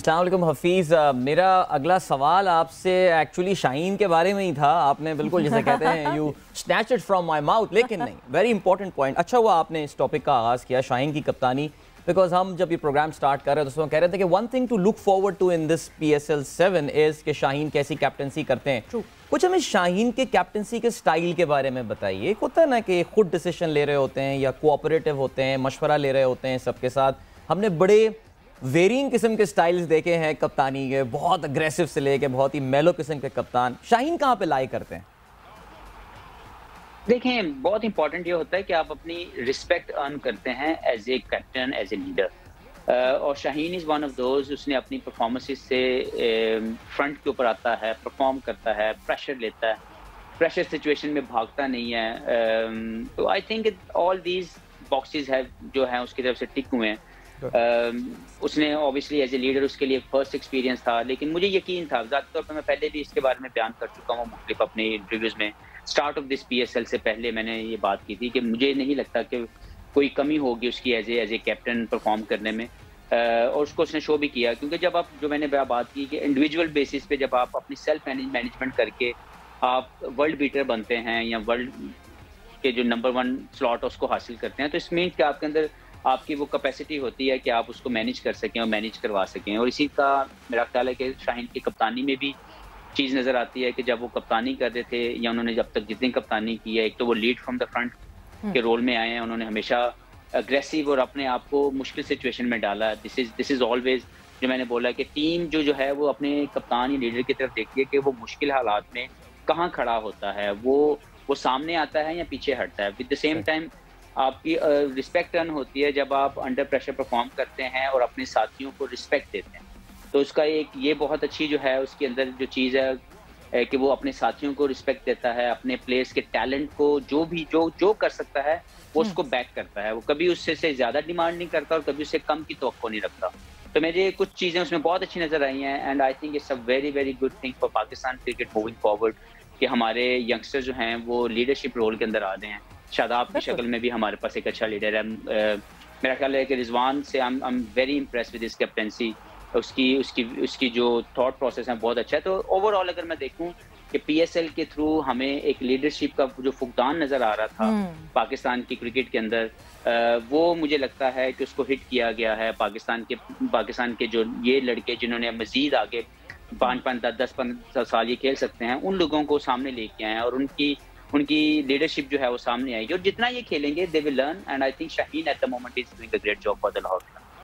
अस्सलाम हफीज़। मेरा अगला सवाल आपसे एक्चुअली शाहीन के बारे में ही था। आपने बिल्कुल जैसे कहते हैं you snatch it from my mouth लेकिन नहीं वेरी इंपॉर्टेंट पॉइंट अच्छा हुआ आपने इस टॉपिक का आगाज़ किया शाहीन की कप्तानी। बिकॉज़ हम जब ये प्रोग्राम स्टार्ट कर रहे थे तो कह रहे थे कि one thing to look forward to in this P S L seven is कि शाहीन कैसी कैप्टनसी करते हैं। True. कुछ हमें शाहीन के कैप्टनसी के स्टाइल के बारे में बताइए। एक होता है ना कि खुद डिसीज़न ले रहे होते हैं या कोऑपरेटिव होते हैं मशवरा ले रहे होते हैं सबके साथ। हमने बड़े वेरिंग किस्म के स्टाइल्स देखे हैं कप्तानी के, बहुत अग्रेसिव से लेके बहुत ही मेलो किस्म के कप्तान। शाहीन कहाँ पे लाई करते हैं? देखें, बहुत इंपॉर्टेंट ये होता है कि आप अपनी रिस्पेक्ट अर्न करते हैं as a captain as a leader और Shaheen is one of those उसने अपनी परफॉर्मेंसेस से फ्रंट के ऊपर आता है परफॉर्म करता है प्रेशर लेता है। प्रेशर सिचुएशन में भागता नहीं है। तो I think all these boxes है जो है, उसकी तरफ़ से टिक हुए हैं। उसने ऑब्वियसली एज ए लीडर उसके लिए फ़र्स्ट एक्सपीरियंस था, लेकिन मुझे यकीन था ज़्यादा तौर पर मैं पहले भी इसके बारे में बयान कर चुका हूँ, मुख्तलिफ़ अपने इंटरव्यूज़ में। स्टार्ट ऑफ़ दिस पीएसएल से पहले मैंने ये बात की थी कि मुझे नहीं लगता कि कोई कमी होगी उसकी as a as a captain perform करने में। और उसको उसने शो भी किया, क्योंकि जब आप, जो मैंने बात की कि इंडिविजुअल बेसिस पे जब आप अपनी सेल्फ मैनेजमेंट करके आप वर्ल्ड बीटर बनते हैं या वर्ल्ड के जो नंबर वन स्लॉट उसको हासिल करते हैं तो इस मीन कि आपके अंदर आपकी वो कैपेसिटी होती है कि आप उसको मैनेज कर सकें और मैनेज करवा सकें। और इसी का मेरा ख्याल है कि शाहीन की कप्तानी में भी चीज़ नज़र आती है कि जब वो कप्तानी कर रहे थे या उन्होंने जब तक जितनी कप्तानी की है एक तो वो lead from the front role role में आए हैं। उन्होंने हमेशा अग्रेसिव और अपने आप को मुश्किल सिचुएशन में डाला। This is this is always जो मैंने बोला कि टीम जो जो है वो अपने कप्तान या लीडर की तरफ़ देखती है कि वो मुश्किल हालात में कहाँ खड़ा होता है। वो वो सामने आता है या पीछे हटता है। विद द सेम टाइम आपकी रिस्पेक्ट अर्न होती है जब आप अंडर प्रेशर परफॉर्म करते हैं और अपने साथियों को रिस्पेक्ट देते हैं। तो उसका एक ये बहुत अच्छी जो है उसके अंदर जो चीज़ है कि वो अपने साथियों को रिस्पेक्ट देता है अपने प्लेयर्स के टैलेंट को जो भी जो जो कर सकता है वो उसको बैक हम्म। करता है। वो कभी उससे से ज़्यादा डिमांड नहीं करता और कभी उससे कम की तो नहीं रखता। तो मुझे कुछ चीज़ें उसमें बहुत अच्छी नज़र आई हैं and I think it's a very very good thing for Pakistan cricket moving forward कि हमारे यंगस्टर जो हैं वो लीडरशिप रोल के अंदर आ रहे हैं। शादाब की शक्ल में भी हमारे पास एक अच्छा लीडर है। मेरा ख्याल है कि रिजवान से I am very impress with captaincy उसकी उसकी उसकी जो थॉट प्रोसेस है बहुत अच्छा है। तो ओवरऑल अगर मैं देखूँ कि पीएसएल के थ्रू हमें एक लीडरशिप का जो फुकदान नज़र आ रहा था हम्म। पाकिस्तान की क्रिकेट के अंदर वो मुझे लगता है कि उसको हिट किया गया है। पाकिस्तान के पाकिस्तान के जो ये लड़के जिन्होंने मजीद आगे पाँच पाँच दस दस पंद्रह साल ये खेल सकते हैं उन लोगों को सामने लेके आए हैं और उनकी उनकी लीडरशिप जो है वो सामने आएगी। और जितना ये खेलेंगे they will learn and I think Shaheen at the moment is doing a great job for the Lahore